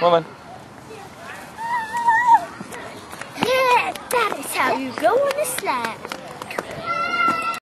Woman. Yeah, that is how you go on a sled.